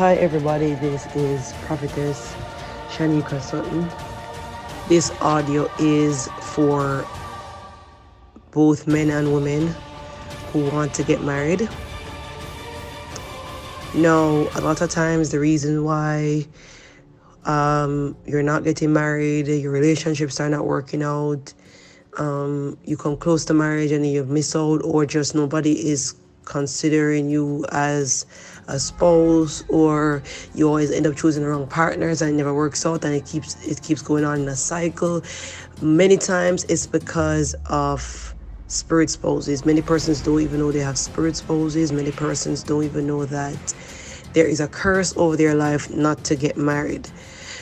Hi everybody, this is Prophetess Shanika Sutton. This audio is for both men and women who want to get married. Now, a lot of times the reason why um, you're not getting married, your relationships are not working out, um, you come close to marriage and you've missed out, or just nobody is considering you as a spouse or you always end up choosing the wrong partners and it never works out and it keeps it keeps going on in a cycle. Many times it's because of spirit spouses. Many persons don't even know they have spirit spouses. Many persons don't even know that there is a curse over their life not to get married.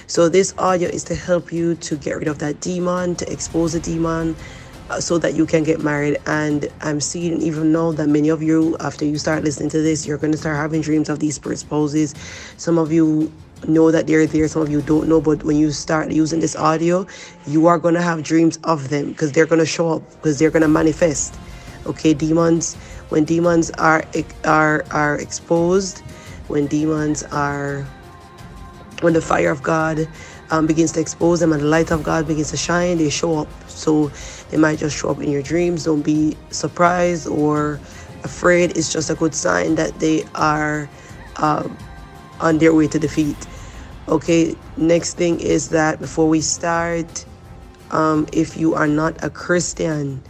So this audio is to help you to get rid of that demon to expose the demon Uh, so that you can get married. And I'm seeing even now that many of you, after you start listening to this, you're going to start having dreams of these spirit spouses. Some of you know that they're there, some of you don't know, but when you start using this audio, you are going to have dreams of them because they're going to show up, because they're going to manifest. Okay, demons, when demons are are are exposed, when demons are when the fire of God um, begins to expose them and the light of God begins to shine, they show up. So they might just show up in your dreams. Don't be surprised or afraid. It's just a good sign that they are uh, on their way to defeat. Okay, next thing is that before we start, um, if you are not a Christian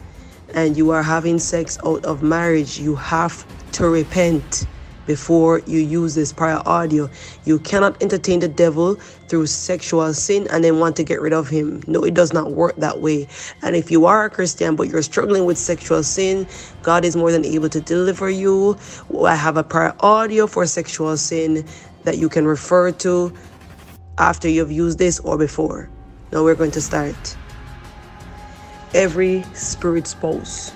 and you are having sex out of marriage, you have to repent before you use this prior audio. You cannot entertain the devil through sexual sin and then want to get rid of him. No, it does not work that way. And if you are a Christian but you're struggling with sexual sin, God is more than able to deliver you. I have a prior audio for sexual sin that you can refer to after you've used this or before. Now we're going to start. Every spirit spouse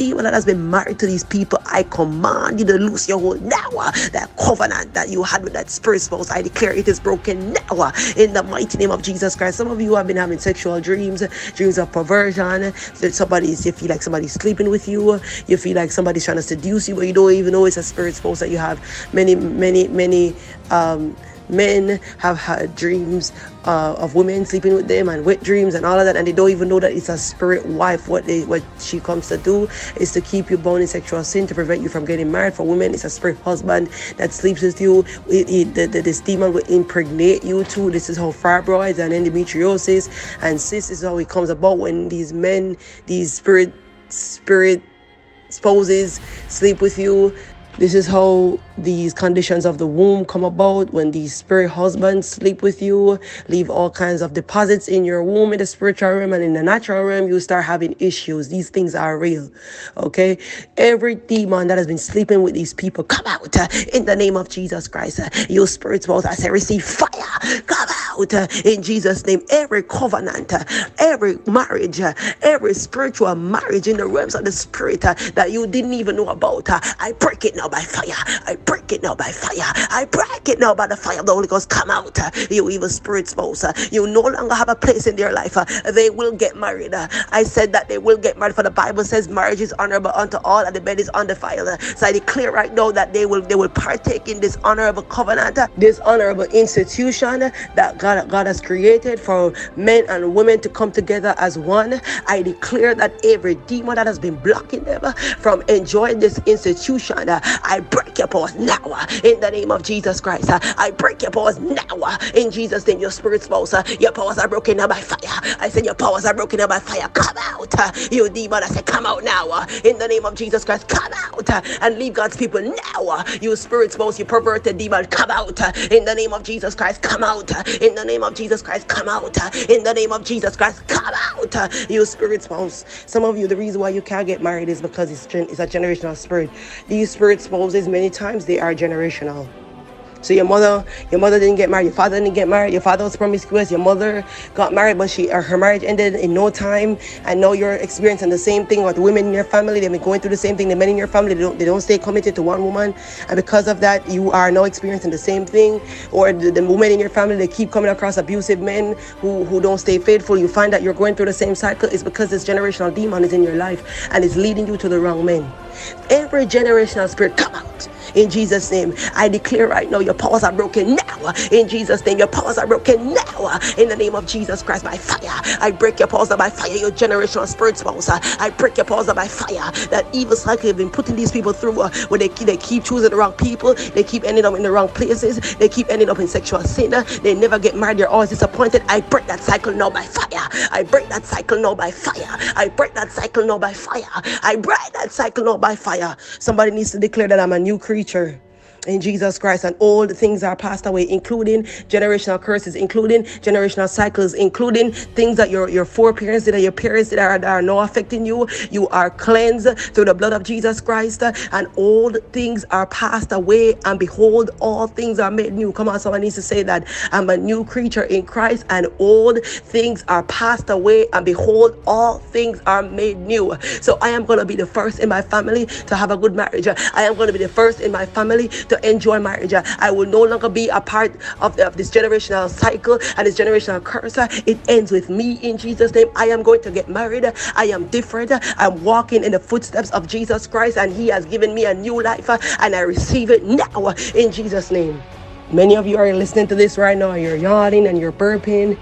demon that has been married to these people, I command you to loose your hold now. That covenant that you had with that spirit spouse, I declare it is broken now in the mighty name of Jesus Christ. Some of you have been having sexual dreams, dreams of perversion. That somebody's, you feel like somebody's sleeping with you, you feel like somebody's trying to seduce you, but you don't even know it's a spirit spouse that you have. Many, many, many um men have had dreams uh, of women sleeping with them and wet dreams and all of that and they don't even know that it's a spirit wife. What they what she comes to do is to keep you bound in sexual sin to prevent you from getting married. For women it's a spirit husband that sleeps with you. It, it, the, the, this demon will impregnate you too. This is how fibroids and endometriosis and cysts is how it comes about when these men these spirit spirit spouses sleep with you. This is how these conditions of the womb come about when these spirit husbands sleep with you, leave all kinds of deposits in your womb in the spiritual realm and in the natural realm, you start having issues. These things are real. Okay? Every demon that has been sleeping with these people, come out uh, in the name of Jesus Christ. Uh, you spirit spouse, I say, receive fire. Come out uh, in Jesus' name. Every covenant, uh, every marriage, uh, every spiritual marriage in the realms of the spirit uh, that you didn't even know about, I break it now by fire. I break it now by fire. I break it now by the fire of the Holy Ghost. Come out, you evil spirit spouse. You no longer have a place in their life. They will get married. I said that they will get married. For the Bible says marriage is honorable unto all, and the bed is undefiled. So I declare right now that they will they will partake in this honorable covenant, this honorable institution that God God has created for men and women to come together as one. I declare that every demon that has been blocking them from enjoying this institution, I break your powers now uh, in the name of Jesus Christ. Uh, I break your powers now uh, in Jesus' name. Your spirit spouse, your powers are broken now by fire. I said your powers are broken now by fire. Come out, you demon. I said come out now in the name of Jesus Christ. Come out and leave God's people now. You spirit spouse, you perverted demon. Come out in the name of Jesus Christ. Come out in the name of Jesus Christ. Come out in the name of Jesus Christ. Come out, you spirit spouse. Some of you, the reason why you can't get married is because it's, it's a generational spirit. These spirit spouses, many times they are generational. So your mother, your mother didn't get married, your father didn't get married, your father was promiscuous, your mother got married, but she her marriage ended in no time. And now you're experiencing the same thing with women in your family. They've been going through the same thing. The men in your family, they don't they don't stay committed to one woman, and because of that, you are now experiencing the same thing. Or the, the women in your family, they keep coming across abusive men who who don't stay faithful. You find that you're going through the same cycle. It's because this generational demon is in your life and it's leading you to the wrong men. Every generational spirit, come out in Jesus' name. I declare right now your powers are broken now in Jesus' name. Your powers are broken now in the name of Jesus Christ by fire. I break your powers by fire, your generational spirit spouse. I break your powers by fire. That evil cycle have been putting these people through uh, where they, they keep choosing the wrong people, they keep ending up in the wrong places, they keep ending up in sexual sin, they never get married, they're always disappointed. I break that cycle now by fire. I break that cycle now by fire. I break that cycle now by fire. I break that cycle now by fire. Somebody needs to declare that I'm a new creature preacher in Jesus Christ, and all the things are passed away, including generational curses, including generational cycles, including things that your, your foreparents did, or your parents did are, that are now affecting you. You are cleansed through the blood of Jesus Christ, and all things are passed away, and behold, all things are made new. Come on, someone needs to say that I'm a new creature in Christ, and old things are passed away, and behold, all things are made new. So I am going to be the first in my family to have a good marriage. I am going to be the first in my family to enjoy marriage. I will no longer be a part of, of this generational cycle and this generational curse. It ends with me in Jesus' name. I am going to get married. I am different. I'm walking in the footsteps of Jesus Christ, and He has given me a new life, and I receive it now in Jesus' name. Many of you are listening to this right now. You're yawning and you're burping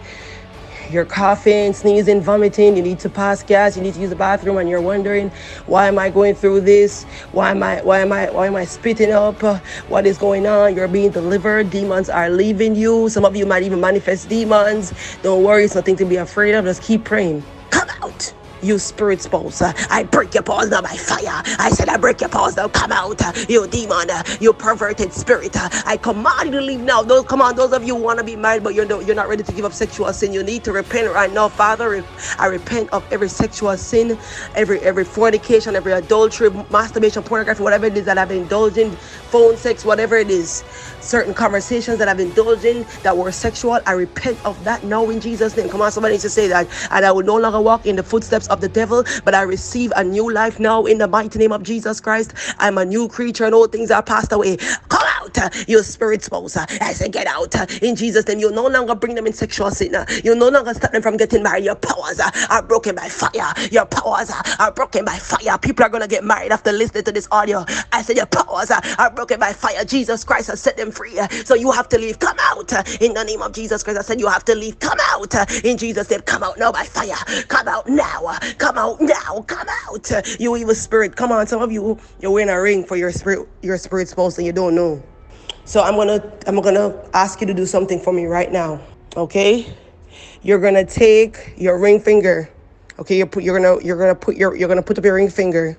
you're coughing, sneezing, vomiting, you need to pass gas, you need to use the bathroom, and you're wondering, why am I going through this? Why am I why am I why am I spitting up? What is going on? You're being delivered, demons are leaving you. Some of you might even manifest demons. Don't worry, it's nothing to be afraid of. Just keep praying. Come out you spirit spouse. Uh, I break your paws now by fire. I said, I break your paws now. Come out, uh, you demon, uh, you perverted spirit. I command you to leave now. Those, come on, those of you who want to be married, but you're, no, you're not ready to give up sexual sin. You need to repent right now, Father. I repent of every sexual sin, every every fornication, every adultery, masturbation, pornography, whatever it is that I've indulged in, phone sex, whatever it is certain conversations that I've indulged in that were sexual. I repent of that now in Jesus' name. Come on, somebody needs to say that. And I will no longer walk in the footsteps of the devil, but I receive a new life now in the mighty name of Jesus Christ. I'm a new creature and all things are passed away. Come out, uh, your spirit spouse. Uh, I say, get out uh, in Jesus' name. You no longer bring them in sexual sin. You no longer stop them from getting married. Your powers are broken by fire. Your powers are broken by fire. People are to get married after listening to this audio. I said, your powers are broken by fire. Jesus Christ has set them free. So you have to leave. Come out in the name of Jesus Christ. I said, you have to leave. Come out in Jesus' name. Come out now by fire. Come out now. Come out now. Come out. You evil spirit. Come on. Some of you, you're wearing a ring for your spirit, your spirit spouse, and you don't know. So I'm gonna I'm gonna ask you to do something for me right now. Okay? You're gonna take your ring finger. Okay, you're put you're gonna you're gonna put your you're gonna put up your ring finger.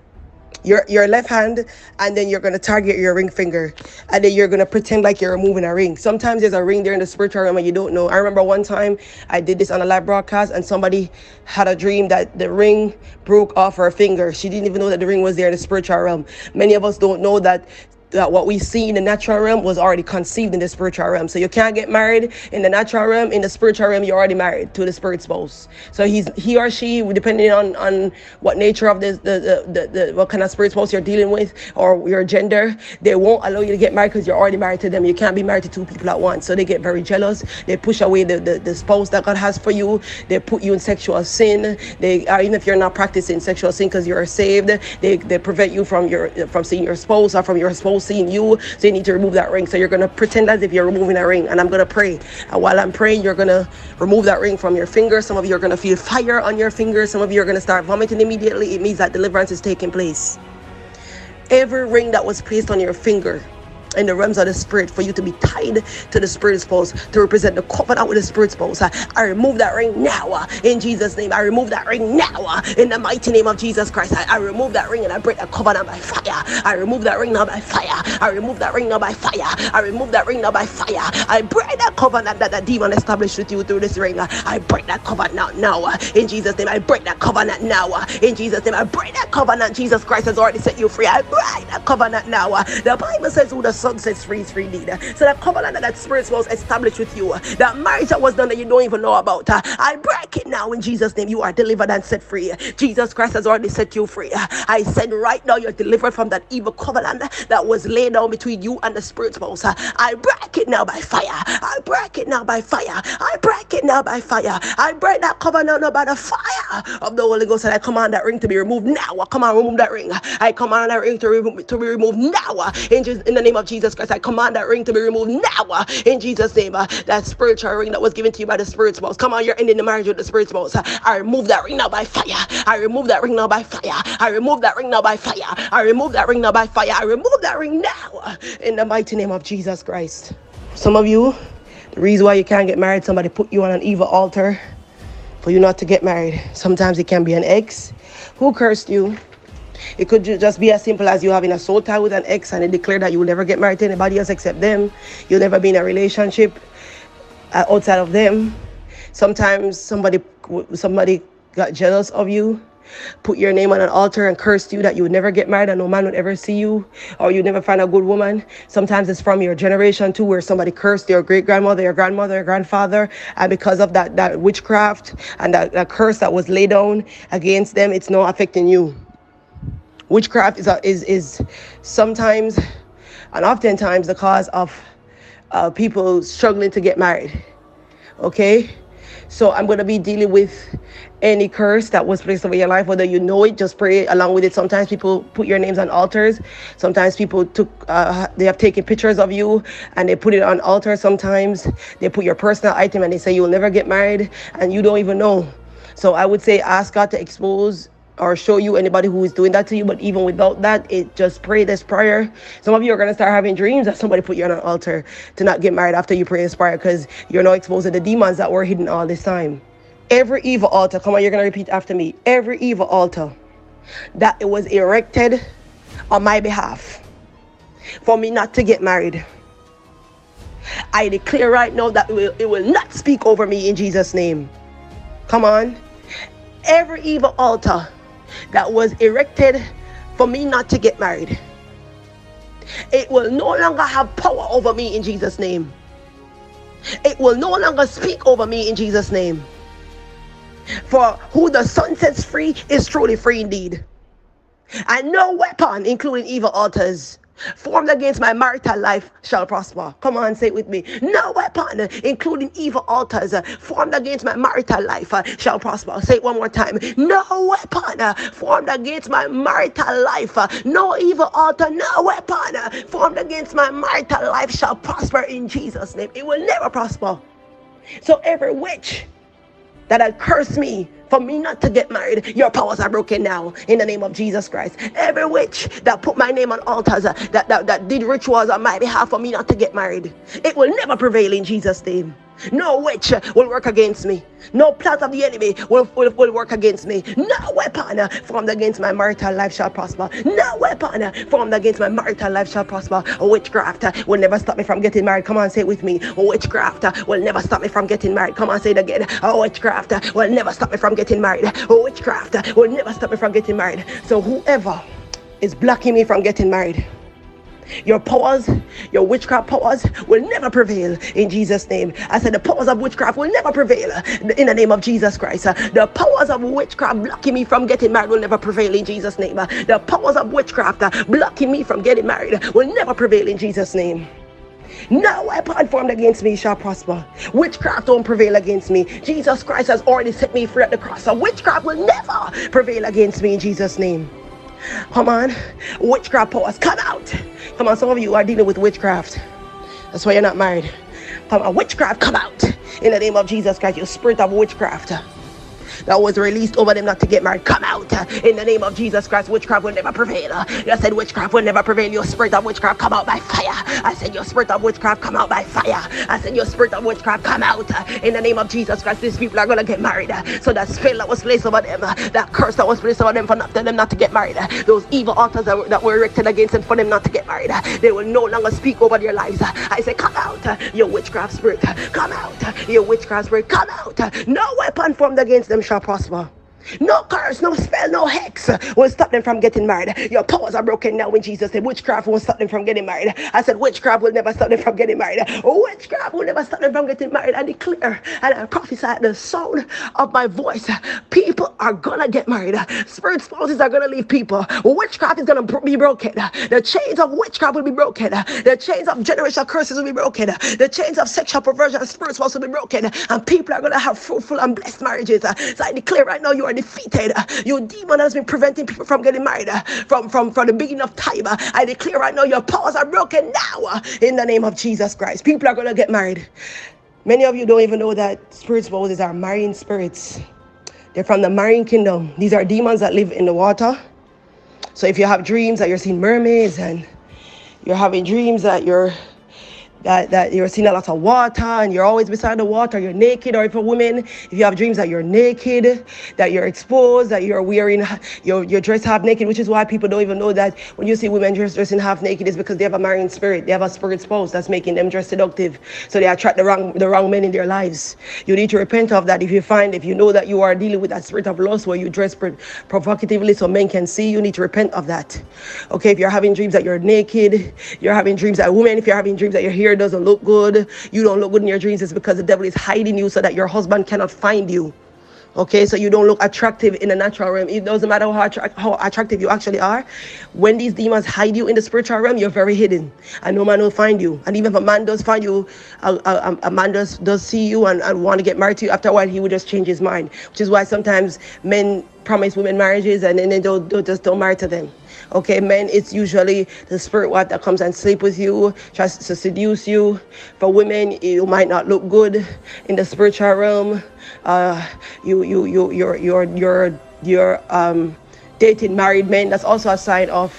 Your your left hand, and then you're gonna target your ring finger, and then you're gonna pretend like you're removing a ring. Sometimes there's a ring there in the spiritual realm and you don't know. I remember one time I did this on a live broadcast, and somebody had a dream that the ring broke off her finger. She didn't even know that the ring was there in the spiritual realm. Many of us don't know that that what we see in the natural realm was already conceived in the spiritual realm. So you can't get married in the natural realm. In the spiritual realm, you're already married to the spirit spouse. So he's he or she, depending on on what nature of the the, the, the, what kind of spirit spouse you're dealing with or your gender, they won't allow you to get married because you're already married to them. You can't be married to two people at once. So they get very jealous. They push away the, the, the spouse that God has for you. They put you in sexual sin. They uh, even if you're not practicing sexual sin because you're saved, they, they prevent you from your from seeing your spouse or from your spouse seeing you. So you need to remove that ring. So you're going to pretend as if you're removing a ring. And I'm going to pray. And while I'm praying, you're going to remove that ring from your finger. Some of you are going to feel fire on your fingers. Some of you are going to start vomiting immediately. It means that deliverance is taking place. Every ring that was placed on your finger in the realms of the spirit for you to be tied to the spirit spouse to represent the covenant with the spirit spouse. I remove that ring now uh, in Jesus' name. I remove that ring now uh, in the mighty name of Jesus Christ. I, I remove that ring and I break that covenant by fire. I remove that ring now by fire. I remove that ring now by fire. I remove that ring now by fire. I break that covenant that the demon established with you through this ring. I break that covenant now, uh, in Jesus' name. I break that covenant now in Jesus' name. I break that covenant. Jesus Christ has already set you free. I break that covenant now. The Bible says who the son sets free is free indeed. So that covenant that that spirit was established with you, that marriage that was done that you don't even know about, I break it now in Jesus' name. You are delivered and set free. Jesus Christ has already set you free. I said right now you're delivered from that evil covenant that was laid down between you and the spirit spouse. I break it now by fire. I break it now by fire. I break it now by fire. I break that covenant now by the fire of the Holy Ghost. And I command that ring to be removed now. I command remove that ring. I command that ring to, remove, to be removed now. In, in the name of Jesus Christ, I command that ring to be removed now. Uh, in Jesus' name, uh, that spiritual ring that was given to you by the spirit spouse. Come on, you're ending the marriage with the spirit spouse. Uh, I remove that ring now by fire. I remove that ring now by fire. I remove that ring now by fire. I remove that ring now by fire. I remove that ring now. Uh, in the mighty name of Jesus Christ. Some of you, the reason why you can't get married, somebody put you on an evil altar for you not to get married. Sometimes it can be an ex who cursed you. It could just be as simple as you having a soul tie with an ex and they declare that you will never get married to anybody else except them. You'll never be in a relationship uh, outside of them. Sometimes somebody somebody got jealous of you put your name on an altar and cursed you that you would never get married and no man would ever see you or you'd never find a good woman. Sometimes it's from your generation too, where somebody cursed your great grandmother, your grandmother, your grandfather, and because of that that witchcraft and that, that curse that was laid down against them, it's not affecting you. Witchcraft is a, is is sometimes and oftentimes the cause of uh, people struggling to get married. Okay, so I'm going to be dealing with any curse that was placed over your life, whether you know it, just pray along with it. Sometimes people put your names on altars. Sometimes people took, uh, they have taken pictures of you and they put it on altar. Sometimes they put your personal item and they say you will never get married and you don't even know. So I would say ask God to expose or show you anybody who is doing that to you. But even without that, it just pray this prayer. Some of you are gonna start having dreams that somebody put you on an altar to not get married after you pray this prayer because you're now exposing the demons that were hidden all this time. Every evil altar, come on, you're gonna repeat after me. Every evil altar that it was erected on my behalf for me not to get married. I declare right now that it will, it will not speak over me in Jesus' name. Come on. Every evil altar that was erected for me not to get married. It will no longer have power over me in Jesus' name. It will no longer speak over me in Jesus' name. For who the Son sets free is truly free indeed. And no weapon, including evil altars, formed against my marital life shall prosper. Come on, say it with me. No weapon, including evil altars, formed against my marital life uh, shall prosper. Say it one more time. No weapon uh, formed against my marital life, uh, no evil altar, no weapon formed against my marital life shall prosper in Jesus' name. It will never prosper. So every witch that had cursed me for me not to get married, your powers are broken now in the name of Jesus Christ. Every witch that put my name on altars, uh, that, that, that did rituals on my behalf for me not to get married, it will never prevail in Jesus' name. No witch will work against me. No plot of the enemy will, will, will work against me. No weapon formed against my marital life shall prosper. No weapon formed against my marital life shall prosper. Witchcraft will never stop me from getting married. Come on, say it with me. Witchcraft will never stop me from getting married. Come on, say it again. Witchcraft will never stop me from getting married. Witchcraft will never stop me from getting married. So whoever is blocking me from getting married, your powers, your witchcraft powers will never prevail in Jesus' name. I said the powers of witchcraft will never prevail in the name of Jesus Christ. The powers of witchcraft blocking me from getting married will never prevail in Jesus' name. The powers of witchcraft blocking me from getting married will never prevail in Jesus' name. No weapon formed against me shall prosper. Witchcraft don't prevail against me. Jesus Christ has already set me free at the cross. So witchcraft will never prevail against me in Jesus' name. Come on. Witchcraft powers, come out. Come on, some of you are dealing with witchcraft. That's why you're not married. Come on, witchcraft, come out. In the name of Jesus Christ, you spirit of witchcraft that was released over them not to get married. Come out uh, in the name of Jesus Christ. Witchcraft will never prevail. Uh. You said witchcraft will never prevail. Your spirit of witchcraft come out by fire. I said your spirit of witchcraft come out by fire. I said your spirit of witchcraft come out uh, in the name of Jesus Christ. These people are gonna get married. So that spell that was placed over them, that curse that was placed over them for not telling them not to get married, those evil altars that were, that were erected against them for them not to get married, they will no longer speak over their lives. I say, come out, your witchcraft spirit. Come out, your witchcraft spirit. Come out. No weapon formed against them shall prosper. No curse, no spell, no hex will stop them from getting married. Your powers are broken now in Jesus' name. Witchcraft won't stop them from getting married. I said witchcraft will never stop them from getting married. Oh, witchcraft will never stop them from getting married. I declare and I prophesy at the sound of my voice. People are gonna get married. Spirit spouses are gonna leave people. Witchcraft is gonna be broken. The chains of witchcraft will be broken. The chains of generational curses will be broken. The chains of sexual perversion and spirit spouses will be broken. And people are gonna have fruitful and blessed marriages. So I declare right now you are defeated. Your demon has been preventing people from getting married from, from, from the beginning of time. I declare right now your powers are broken now in the name of Jesus Christ. People are gonna get married. Many of you don't even know that spirit spouses are marine spirits. They're from the marine kingdom. These are demons that live in the water. So if you have dreams that you're seeing mermaids and you're having dreams that you're that, that you're seeing a lot of water and you're always beside the water, you're naked, or if a woman, if you have dreams that you're naked, that you're exposed, that you're wearing, you're, you're dressed half naked, which is why people don't even know that when you see women dressed dressing half naked, is because they have a marine spirit, they have a spirit spouse that's making them dress seductive, so they attract the wrong the wrong men in their lives. You need to repent of that. If you find, if you know that you are dealing with that spirit of lust where you dress provocatively so men can see, you need to repent of that. Okay, if you're having dreams that you're naked, you're having dreams that women, if you're having dreams that you're here doesn't look good, you don't look good in your dreams, it's because the devil is hiding you so that your husband cannot find you. Okay, so you don't look attractive in the natural realm. It doesn't matter how, attra- how attractive you actually are. When these demons hide you in the spiritual realm, you're very hidden, and no man will find you. And even if a man does find you, a, a, a man does does see you and, and want to get married to you. After a while, he will just change his mind. Which is why sometimes men promise women marriages and then they don't, don't just don't marry to them. Okay, men, it's usually the spirit what that comes and sleep with you, tries to seduce you. For women, you might not look good in the spiritual realm. Uh, you, you, you, you're, you're, you're, you're um, dating married men. That's also a sign of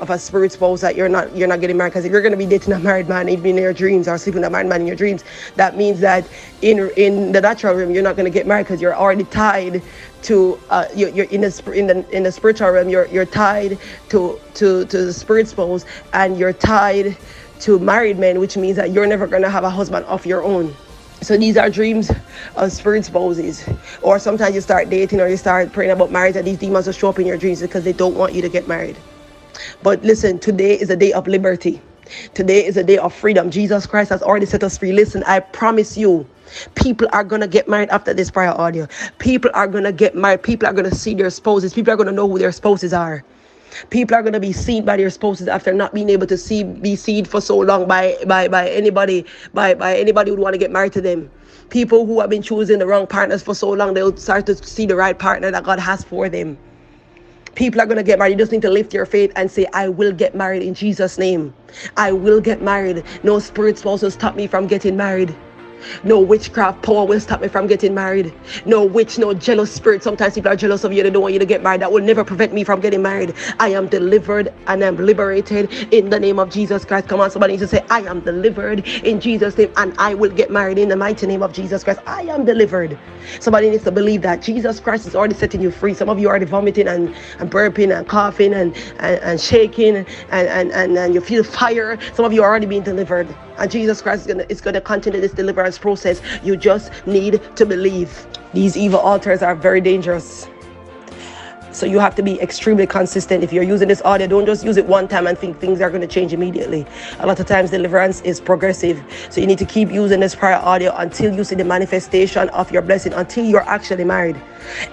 of a spirit spouse that you're not you're not getting married because if you're going to be dating a married man even in your dreams or sleeping with a married man in your dreams that means that in in the natural realm you're not going to get married because you're already tied to uh, you're, you're in the in the in the spiritual realm you're you're tied to to to the spirit spouse and you're tied to married men which means that you're never going to have a husband of your own. So these are dreams of spirit spouses or sometimes you start dating or you start praying about marriage and these demons will show up in your dreams because they don't want you to get married but listen today is a day of liberty Today is a day of freedom. Jesus Christ has already set us free. Listen, I promise you, people are going to get married after this prayer audio. People are going to get married. People are going to see their spouses. People are going to know who their spouses are. People are going to be seen by their spouses after not being able to see be seen for so long by by by anybody by by anybody who want to get married to them. People who have been choosing the wrong partners for so long, they'll start to see the right partner that God has for them. People are going to get married. You just need to lift your faith and say, I will get married in Jesus' name. I will get married. No spirit spouse will stop me from getting married. No witchcraft power will stop me from getting married. No witch, no jealous spirit. Sometimes people are jealous of you. They don't want you to get married. That will never prevent me from getting married. I am delivered and I'm liberated in the name of Jesus Christ. Come on, somebody needs to say, I am delivered in Jesus' name and I will get married in the mighty name of Jesus Christ. I am delivered. Somebody needs to believe that Jesus Christ is already setting you free. Some of you are already vomiting and, and burping and coughing and, and, and shaking and, and, and, and you feel fire. Some of you are already being delivered. And Jesus Christ is gonna, is gonna continue this deliverance process. You just need to believe. These evil altars are very dangerous. So you have to be extremely consistent. If you're using this audio, don't just use it one time and think things are going to change immediately. A lot of times deliverance is progressive. So you need to keep using this prayer audio until you see the manifestation of your blessing, until you're actually married.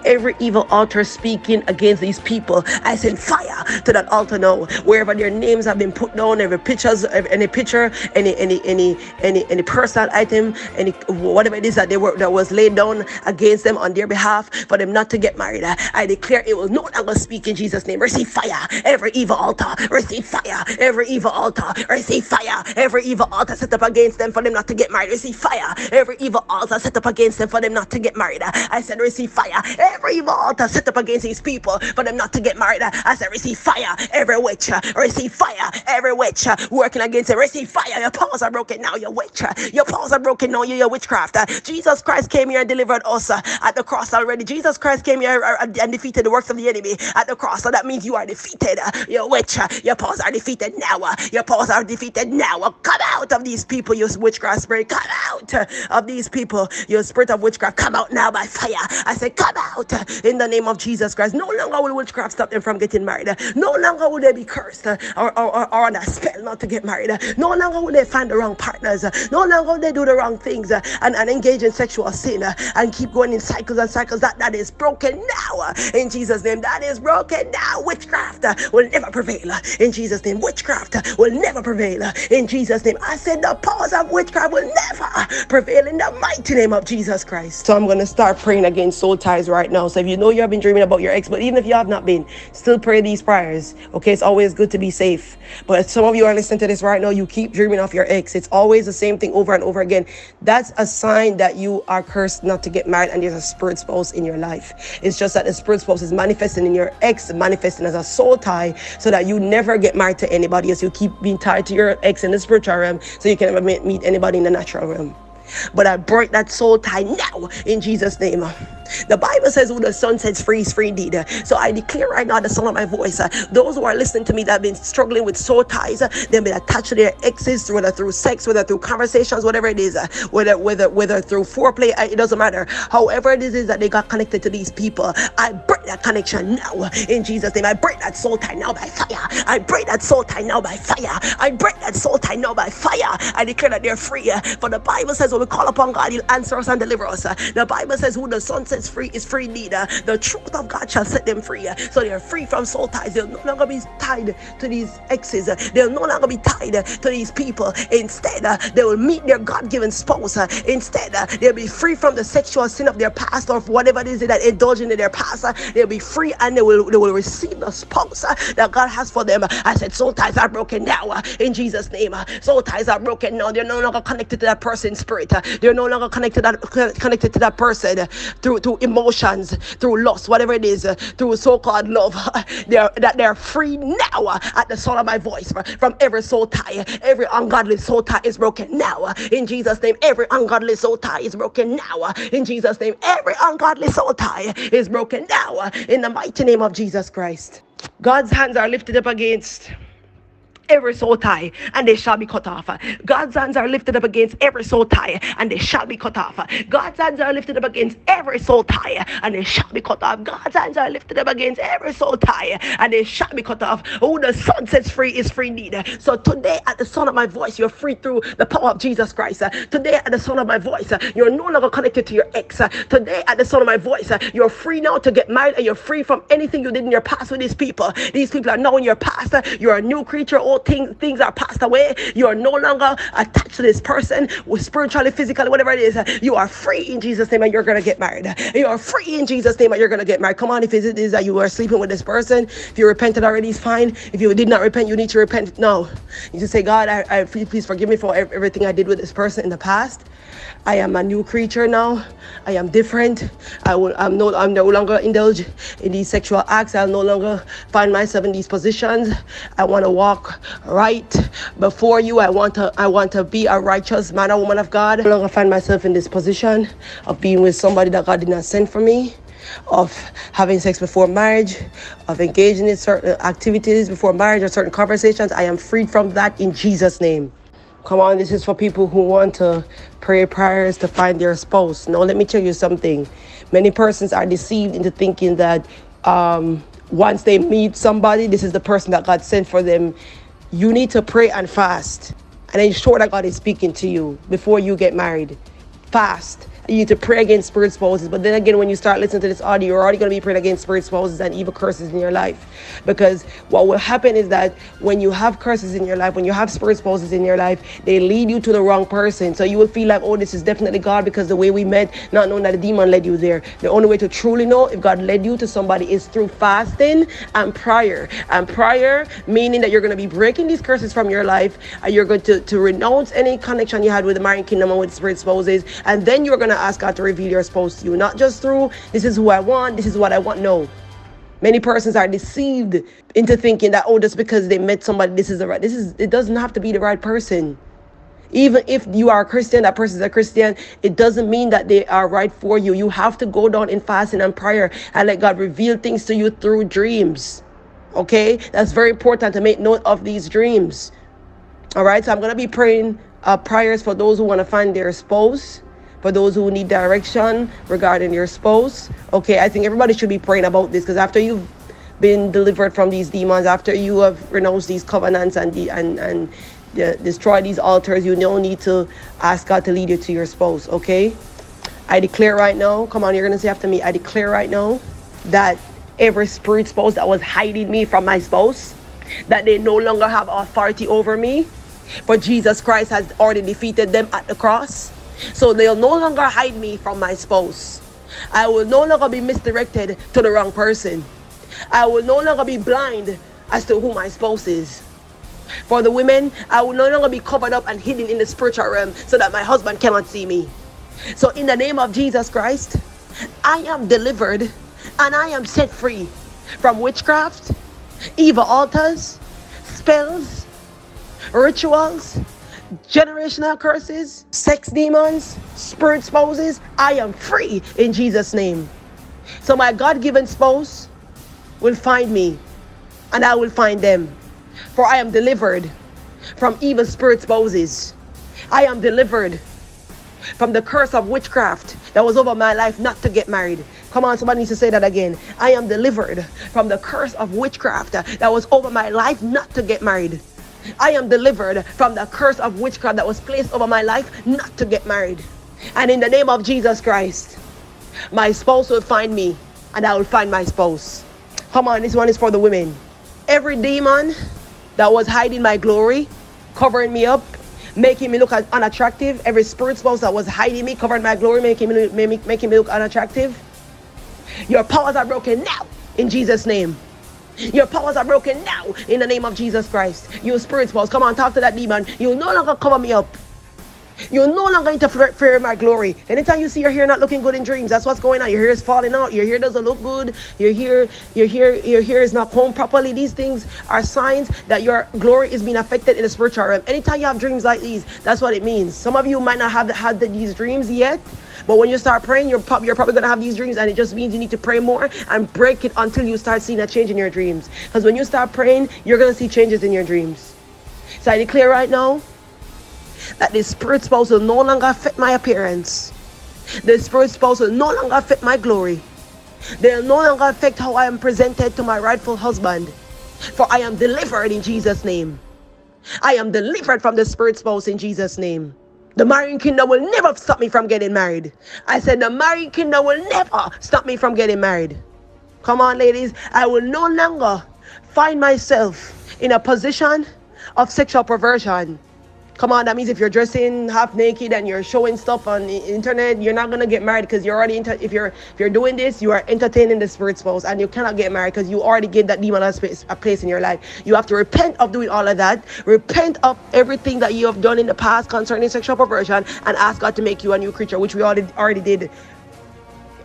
Every evil altar speaking against these people, I send fire to that altar now. Wherever their names have been put down, every pictures, any picture, any any any any any personal item, any whatever it is that they were that was laid down against them on their behalf for them not to get married. I declare it will no longer speak in Jesus' name. Receive fire. Every evil altar, receive fire. Every evil altar, receive fire. Every evil altar set up against them for them not to get married. Receive fire. Every evil altar set up against them for them not to get married. I said receive fire. Every evil altar set up against these people for them not to get married. I said, receive fire. Every witch, receive fire. Every witch working against it, receive fire. Your powers are broken now. Your witch, your powers are broken now. Your witchcraft. Jesus Christ came here and delivered us at the cross already. Jesus Christ came here and defeated the works of the enemy at the cross. So that means you are defeated. Your witch, your powers are defeated now. Your powers are defeated now. Come out of these people, you witchcraft spirit. Come out of these people, your spirit of witchcraft. Come out now by fire. I say, come out in the name of Jesus Christ. No longer will witchcraft stop them from getting married. No longer will they be cursed or, or, or, or on a spell not to get married. No longer will they find the wrong partners. No longer will they do the wrong things and, and engage in sexual sin and keep going in cycles and cycles. That, that is broken now in Jesus' name. That is broken now. Witchcraft uh, will never prevail uh, in Jesus' name. Witchcraft uh, will never prevail in Jesus' name. I said the powers of witchcraft will never prevail in the mighty name of Jesus Christ. So I'm going to start praying against soul ties right now. So if you know you have been dreaming about your ex, but even if you have not been, still pray these prayers. Okay, it's always good to be safe. But some of you are listening to this right now, you keep dreaming of your ex. It's always the same thing over and over again. That's a sign that you are cursed not to get married and there's a spirit spouse in your life. It's just that the spirit spouse is manifesting in your ex, manifesting as a soul tie so that you never get married to anybody else. You keep being tied to your ex in the spiritual realm so you can never meet anybody in the natural realm. But I break that soul tie now in Jesus' name. The Bible says, who the Son sets free is free indeed. So I declare right now, the sound of my voice, uh, those who are listening to me that have been struggling with soul ties, uh, they've been attached to their exes, whether through sex, whether through conversations, whatever it is, uh, whether whether whether through foreplay, it doesn't matter. However it is that they got connected to these people, I break that connection now in Jesus' name. I break that soul tie now by fire. I break that soul tie now by fire. I break that soul tie now by fire. I declare that they're free. For the Bible says when we call upon God, He'll answer us and deliver us. The Bible says who the Son sets free is free indeed. The truth of God shall set them free. So they are free from soul ties. They'll no longer be tied to these exes. They'll no longer be tied to these people. Instead, uh, they will meet their God-given spouse. Uh, instead, uh, they'll be free from the sexual sin of their past or whatever it is that indulging in their past. They'll be free and they will they will receive the spouse that God has for them. I said soul ties are broken now in Jesus' name. Soul ties are broken now. They're no longer connected to that person's spirit. They're no longer connected that connected to that person through through emotions, through loss, whatever it is, uh, through so-called love. They're that they're free now uh, at the sound of my voice uh, from every soul tie. Every ungodly soul tie is broken now. In Jesus' name, every ungodly soul tie is broken now. In Jesus' name, every ungodly soul tie is broken now. In the mighty name of Jesus Christ. God's hands are lifted up against every soul tie and they shall be cut off. God's hands are lifted up against every soul tie and they shall be cut off. God's hands are lifted up against every soul tie and they shall be cut off. God's hands are lifted up against every soul tie and they shall be cut off. Who the sun sets free is free indeed. So today, at the sound of my voice, you're free through the power of Jesus Christ. Today, at the sound of my voice, you're no longer connected to your ex. Today, at the sound of my voice, you're free now to get married and you're free from anything you did in your past with these people. These people are now in your past. You're a new creature. Things things are passed away. You are no longer attached to this person, spiritually, physically, whatever it is. You are free in Jesus' name, and you're gonna get married. You are free in Jesus' name, and you're gonna get married. Come on, if it is that you are sleeping with this person, if you repented already, it's fine. If you did not repent, you need to repent No, You just say, God, I, I please forgive me for everything I did with this person in the past. I am a new creature now. I am different. I will, I'm, no, I'm no longer indulge in these sexual acts. I'll no longer find myself in these positions. I want to walk right before you. I want to I want to be a righteous man or woman of God. I no longer find myself in this position of being with somebody that God did not send for me of having sex before marriage, of engaging in certain activities before marriage or certain conversations. I am freed from that in Jesus' name. Come on, this is for people who want to pray prayers to find their spouse. Now, let me tell you something. Many persons are deceived into thinking that um, once they meet somebody, this is the person that God sent for them. You need to pray and fast and ensure that God is speaking to you before you get married. Fast you need to pray against spirit spouses. But then again, when you start listening to this audio, you're already going to be praying against spirit spouses and evil curses in your life. Because what will happen is that when you have curses in your life, when you have spirit spouses in your life, they lead you to the wrong person. So you will feel like, oh, this is definitely God because the way we met, not knowing that the demon led you there. The only way to truly know if God led you to somebody is through fasting and prayer. And prayer meaning that you're going to be breaking these curses from your life and you're going to, to renounce any connection you had with the marine kingdom and with spirit spouses. And then you're going to to ask God to reveal your spouse to you, not just through this is who I want, this is what I want. No. Many persons are deceived into thinking that oh, just because they met somebody, this is the right. This is it doesn't have to be the right person. Even if you are a Christian, that person is a Christian, it doesn't mean that they are right for you. You have to go down in fasting and prayer and let God reveal things to you through dreams. Okay? That's very important to make note of these dreams. All right? So I'm going to be praying uh, prayers for those who want to find their spouse for those who need direction regarding your spouse. Okay, I think everybody should be praying about this because after you've been delivered from these demons, after you have renounced these covenants and the, and and the, destroy these altars, you now need to ask God to lead you to your spouse. Okay, I declare right now. Come on, you're gonna say after me. I declare right now that every spirit spouse that was hiding me from my spouse, that they no longer have authority over me. For Jesus Christ has already defeated them at the cross. So they'll no longer hide me from my spouse. I will no longer be misdirected to the wrong person. I will no longer be blind as to who my spouse is. For the women, I will no longer be covered up and hidden in the spiritual realm so that my husband cannot see me. So, in the name of Jesus Christ, I am delivered and I am set free from witchcraft, evil altars, spells, rituals, generational curses, sex demons, spirit spouses. I am free in Jesus' name. So my God given spouse will find me and I will find them. For I am delivered from evil spirit spouses. I am delivered from the curse of witchcraft that was over my life not to get married. Come on, somebody needs to say that again. I am delivered from the curse of witchcraft that was over my life not to get married. I am delivered from the curse of witchcraft that was placed over my life not to get married. And in the name of Jesus Christ, my spouse will find me and I will find my spouse. Come on, this one is for the women. Every demon that was hiding my glory, covering me up, making me look unattractive, every spirit spouse that was hiding me, covering my glory, making me, making me look unattractive, your powers are broken now in Jesus' name. Your powers are broken now in the name of Jesus Christ. You spirit powers, come on, talk to that demon. You no longer cover me up. You're no longer interfere in my glory. Anytime you see your hair not looking good in dreams, that's what's going on. Your hair is falling out. Your hair doesn't look good. Your hair, your hair, your hair is not combed properly. These things are signs that your glory is being affected in the spiritual realm. Anytime you have dreams like these, that's what it means. Some of you might not have had these dreams yet, but when you start praying, you're, you're probably going to have these dreams, and it just means you need to pray more and break it until you start seeing a change in your dreams. Because when you start praying, you're going to see changes in your dreams. So I declare right now that the spirit spouse will no longer fit my appearance. The spirit spouse will no longer fit my glory. They'll no longer affect how I am presented to my rightful husband. For I am delivered in Jesus' name. I am delivered from the spirit spouse in Jesus' name. The marine kingdom will never stop me from getting married. I said, the marine kingdom will never stop me from getting married. Come on, ladies. I will no longer find myself in a position of sexual perversion Come on, that means if you're dressing half naked and you're showing stuff on the internet, you're not gonna get married because you're already into, if you're if you're doing this, you are entertaining the spirit spouse and you cannot get married because you already gave that demon a, space, a place in your life. You have to repent of doing all of that, repent of everything that you have done in the past concerning sexual perversion, and ask God to make you a new creature, which we already already did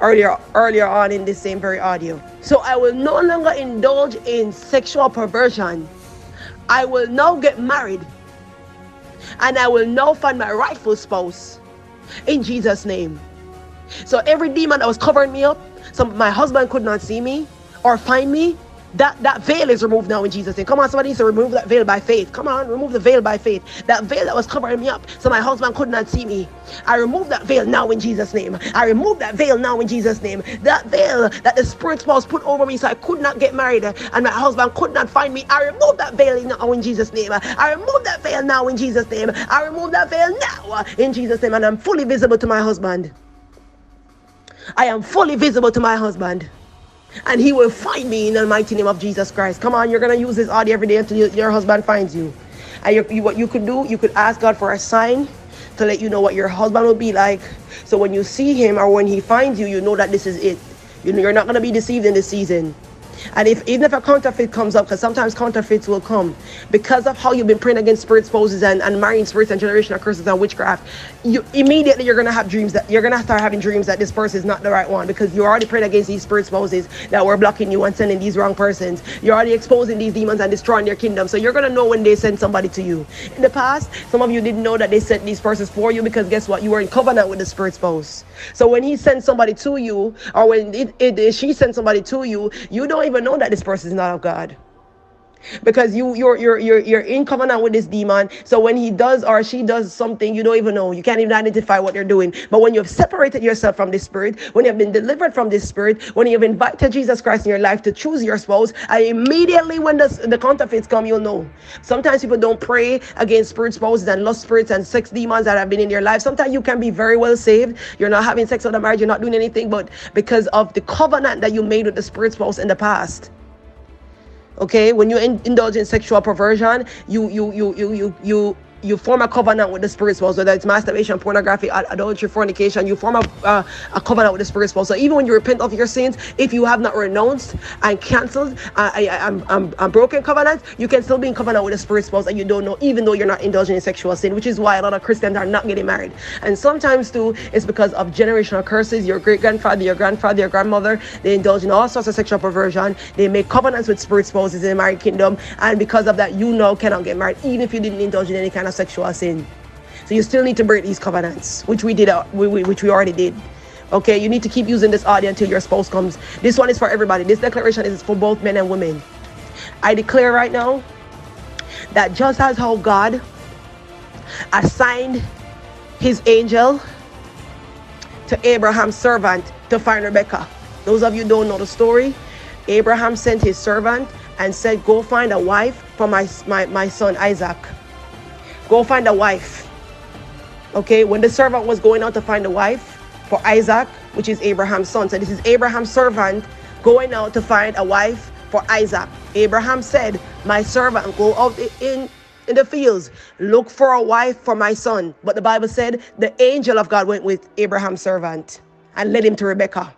earlier earlier on in this same very audio. So I will no longer indulge in sexual perversion. I will now get married and I will now find my rightful spouse in Jesus' name. So every demon that was covering me up, so my husband could not see me or find me, that, that veil is removed now in Jesus' name. Come on, somebody needs to remove that veil by faith. Come on, remove the veil by faith. That veil that was covering me up so my husband could not see me. I remove that veil now in Jesus' name. I remove that veil now in Jesus' name. That veil that the spirit spouse put over me so I could not get married and my husband could not find me. I remove that veil now in Jesus' name. I remove that veil now in Jesus' name. I remove that veil now in Jesus' name. And I'm fully visible to my husband. I am fully visible to my husband and he will find me in the mighty name of Jesus Christ. Come on, you're gonna use this audio every day until you, your husband finds you. And you, you, what you could do, you could ask God for a sign to let you know what your husband will be like. So when you see him or when he finds you, you know that this is it. You know, you're not gonna be deceived in this season. And if even if a counterfeit comes up, because sometimes counterfeits will come, because of how you've been praying against spirit spouses and, and marine spirits and generational curses and witchcraft, you immediately you're gonna have dreams that you're gonna start having dreams that this person is not the right one because you're already praying against these spirit spouses that were blocking you and sending these wrong persons. You're already exposing these demons and destroying their kingdom. So you're gonna know when they send somebody to you. In the past, some of you didn't know that they sent these persons for you because guess what? You were in covenant with the spirit spouse. So when he sends somebody to you, or when it, it, she sends somebody to you, you don't even know that this person is not of God because you you're you're you're you're in covenant with this demon. So when he does or she does something you don't even know. You can't even identify what they're doing. But when you've separated yourself from this spirit when you've been delivered from this spirit when you've invited jesus christ in your life to choose your spouse and immediately when the, the counterfeits come you'll know. Sometimes people don't pray against spirit spouses and lust spirits and sex demons that have been in your life. Sometimes you can be very well saved. You're not having sex with a marriage. You're not doing anything. But because of the covenant that you made with the spirit spouse in the past okay? When you in, indulge in sexual perversion you you you you you you you form a covenant with the spirit spouse, whether it's masturbation, pornography, adultery, fornication, you form a, uh, a covenant with the spirit spouse. So even when you repent of your sins, if you have not renounced and I, I'm, I'm, I'm broken covenant, you can still be in covenant with the spirit spouse and you don't know, even though you're not indulging in sexual sin, which is why a lot of Christians are not getting married. And sometimes too, it's because of generational curses. Your great grandfather, your grandfather, your grandmother, they indulge in all sorts of sexual perversion. They make covenants with spirit spouses in the marine kingdom, and because of that, you now cannot get married, even if you didn't indulge in any kind of sexual sin. So you still need to break these covenants, which we did, uh, we, we, which we already did. Okay, you need to keep using this audio until your spouse comes. This one is for everybody. This declaration is for both men and women. I declare right now that just as how God assigned his angel to Abraham's servant to find Rebecca. Those of you don't know the story. Abraham sent his servant and said, Go find a wife for my, my, my son Isaac. Go find a wife. Okay, when the servant was going out to find a wife for Isaac, which is Abraham's son, so this is Abraham's servant going out to find a wife for Isaac. Abraham said, My servant, go out in in the fields, look for a wife for my son. But the Bible said the angel of God went with Abraham's servant and led him to Rebekah.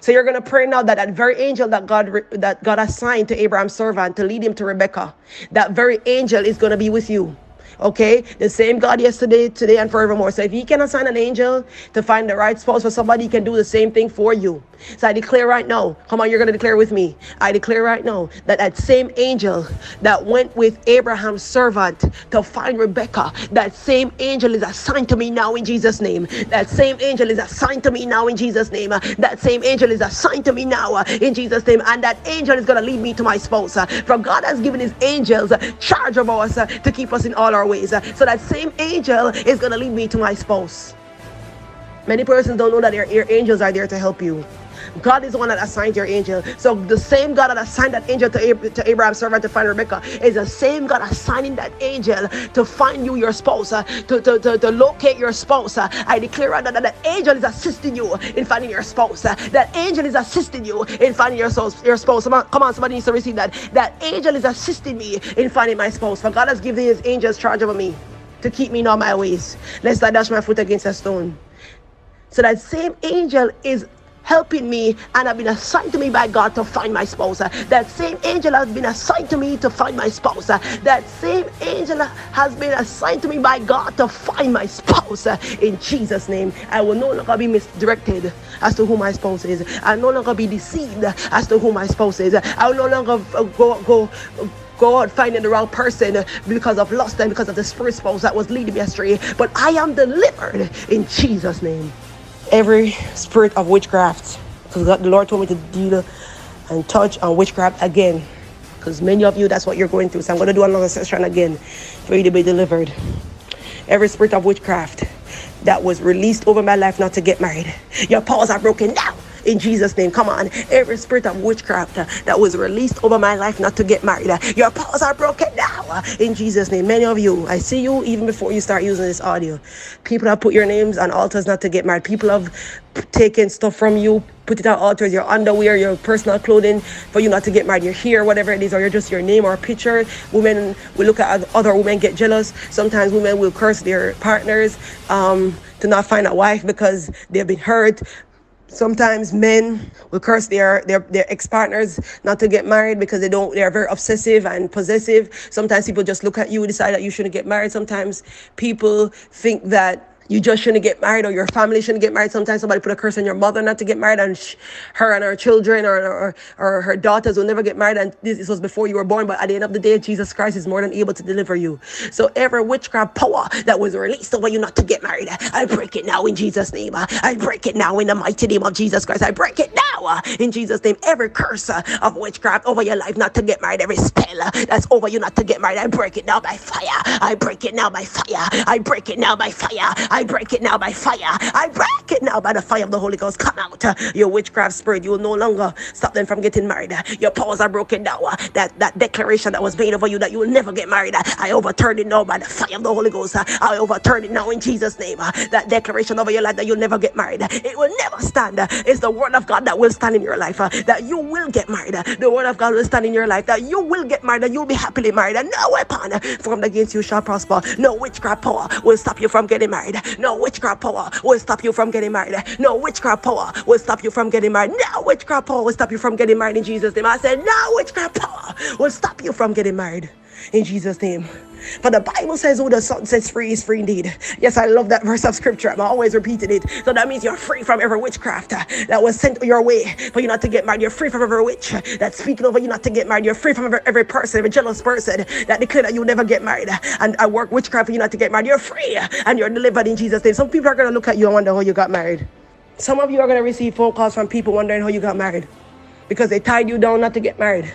So you're gonna pray now that that very angel that God that God assigned to Abraham's servant to lead him to Rebekah, that very angel is gonna be with you. Okay, the same God yesterday, today, and forevermore. So if He can assign an angel to find the right spouse for somebody, He can do the same thing for you. So I declare right now, come on, you're going to declare with me. I declare right now that that same angel that went with Abraham's servant to find Rebecca, that same angel is assigned to me now in Jesus' name. That same angel is assigned to me now in Jesus' name. That same angel is assigned to me now in Jesus' name. And that angel is going to lead me to my spouse. For God has given his angels charge of us to keep us in all our ways. So that same angel is going to lead me to my spouse. Many persons don't know that their angels are there to help you. God is the one that assigned your angel. So the same God that assigned that angel to, Ab- to Abraham's servant to find Rebecca is the same God assigning that angel to find you your spouse, uh, to, to, to, to, locate your spouse. Uh, I declare that, that angel is assisting you in finding your spouse. Uh, that angel is assisting you in finding your spouse. Your spouse. Come on, come on, somebody needs to receive that. That angel is assisting me in finding my spouse. For God has given his angels charge over me to keep me in all my ways, lest I dash my foot against a stone. So that same angel is helping me and have been assigned to me by God to find my spouse. That same angel has been assigned to me to find my spouse. That same angel has been assigned to me by God to find my spouse. In Jesus' name, I will no longer be misdirected as to who my spouse is. I will no longer be deceived as to who my spouse is. I will no longer go go go out finding the wrong person because of lust and because of the spirit spouse that was leading me astray. But I am delivered in Jesus' name every spirit of witchcraft. Because the Lord told me to deal and touch on witchcraft again. Because many of you, that's what you're going through. So I'm going to do another session again for you to be delivered. Every spirit of witchcraft that was released over my life not to get married. Your paws are broken now in Jesus' name. Come on. Every spirit of witchcraft that was released over my life not to get married, your powers are broken now in Jesus' name. Many of you, I see you even before you start using this audio. People have put your names on altars not to get married. People have taken stuff from you, put it on altars, your underwear, your personal clothing for you not to get married. You're here, whatever it is, or you're just your name or picture. Women will look at other women, get jealous. Sometimes women will curse their partners um, to not find a wife because they've been hurt Sometimes men will curse their, their, their ex-partners not to get married because they don't they're very obsessive and possessive. Sometimes people just look at you, and decide that you shouldn't get married. Sometimes people think that you just shouldn't get married or your family shouldn't get married. Sometimes somebody put a curse on your mother not to get married and her and her children or, or, or her daughters will never get married. And this, this, was before you were born. But at the end of the day, Jesus Christ is more than able to deliver you. So every witchcraft power that was released over you not to get married, I break it now in Jesus' name. I break it now in the mighty name of Jesus Christ. I break it now uh, in Jesus' name. Every curse uh, of witchcraft over your life not to get married, every spell uh, that's over you not to get married, I break it now by fire. I break it now by fire. I break it now by fire. I break it now by fire. I break it now by the fire of the Holy Ghost. Come out. Your witchcraft spirit. You will no longer stop them from getting married. Your powers are broken now. That, that declaration that was made over you that you will never get married. I overturn it now by the fire of the Holy Ghost. I overturn it now in Jesus' name. That declaration over your life that you'll never get married. It will never stand. It's the word of God that will stand in your life. That you will get married. The word of God will stand in your life. That you will get married. That you'll be happily married. And no weapon formed against you shall prosper. No witchcraft power will stop you from getting married. No witchcraft power will stop you from getting married. No witchcraft power will stop you from getting married. No witchcraft power will stop you from getting married in Jesus' name. I said, no witchcraft power will stop you from getting married in Jesus' name. For the Bible says, who the Son sets free is free indeed. Yes, I love that verse of scripture. I'm always repeating it. So that means you're free from every witchcraft uh, that was sent your way for you not to get married. You're free from every witch uh, that's speaking over you not to get married. You're free from every, every person, every jealous person that declare that you'll never get married. Uh, and I work witchcraft for you not to get married. You're free uh, and you're delivered in Jesus' name. Some people are going to look at you and wonder how you got married. Some of you are going to receive phone calls from people wondering how you got married because they tied you down not to get married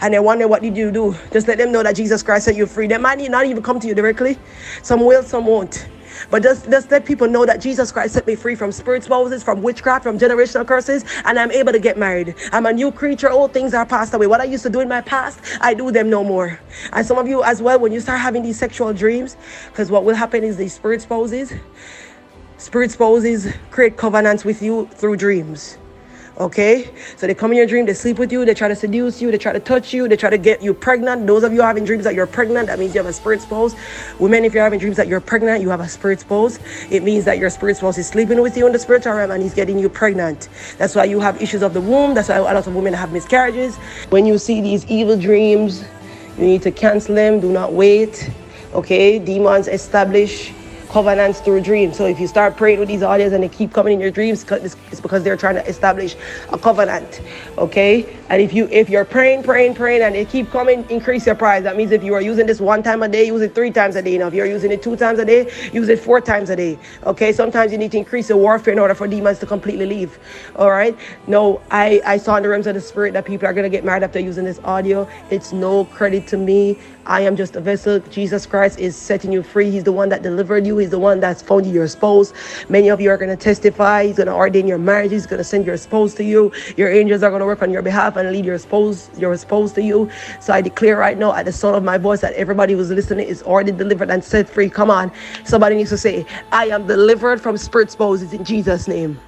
and they wonder what did you do. Just let them know that Jesus Christ set you free. They might not even come to you directly. Some will, some won't. But just, just let people know that Jesus Christ set me free from spirit spouses, from witchcraft, from generational curses, and I'm able to get married. I'm a new creature. All things are passed away. What I used to do in my past, I do them no more. And some of you as well, when you start having these sexual dreams, because what will happen is these spirit spouses, spirit spouses create covenants with you through dreams. Okay? So they come in your dream, they sleep with you, they try to seduce you, they try to touch you, they try to get you pregnant. Those of you having dreams that you're pregnant, that means you have a spirit spouse. Women, if you're having dreams that you're pregnant, you have a spirit spouse. It means that your spirit spouse is sleeping with you in the spiritual realm and he's getting you pregnant. That's why you have issues of the womb. That's why a lot of women have miscarriages. When you see these evil dreams, you need to cancel them. Do not wait. Okay? Demons establish covenants through dreams. So if you start praying with these audios and they keep coming in your dreams, it's because they're trying to establish a covenant. Okay? And if you if you're praying, praying, praying, and they keep coming, increase your price. That means if you are using this one time a day, use it three times a day. Now, if you're using it two times a day, use it four times a day. Okay? Sometimes you need to increase the warfare in order for demons to completely leave. All right? No, I I saw in the realms of the spirit that people are gonna get married after using this audio. It's no credit to me. I am just a vessel. Jesus Christ is setting you free. He's the one that delivered you. He's the one that's found you your spouse. Many of you are going to testify. He's going to ordain your marriage. He's going to send your spouse to you. Your angels are going to work on your behalf and lead your spouse, your spouse to you. So I declare right now at the sound of my voice that everybody who's listening is already delivered and set free. Come on. Somebody needs to say, I am delivered from spirit spouses in Jesus' name.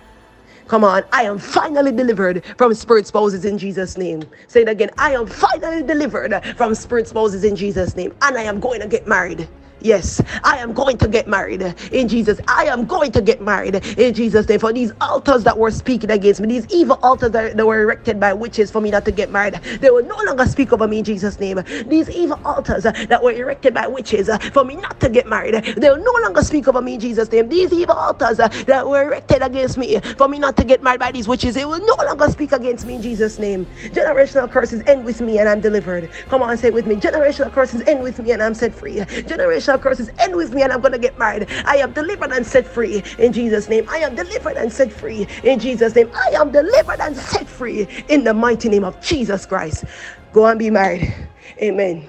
Come on, I am finally delivered from spirit spouses in Jesus' name. Say it again. I am finally delivered from spirit spouses in Jesus' name. And I am going to get married. Yes, I am going to get married in Jesus. I am going to get married in Jesus' name. For these altars that were speaking against me, these evil altars that, that were erected by witches for me not to get married, they will no longer speak over me in Jesus' name. These evil altars that were erected by witches for me not to get married, they will no longer speak over me in Jesus' name. These evil altars that were erected against me for me not to get married by these witches, they will no longer speak against me in Jesus' name. Generational curses end with me and I'm delivered. Come on, say it with me. Generational curses end with me and I'm set free. Generational shall curses end with me and I'm going to get married. I am delivered and set free in Jesus' name. I am delivered and set free in Jesus' name. I am delivered and set free in the mighty name of Jesus Christ. Go and be married. Amen.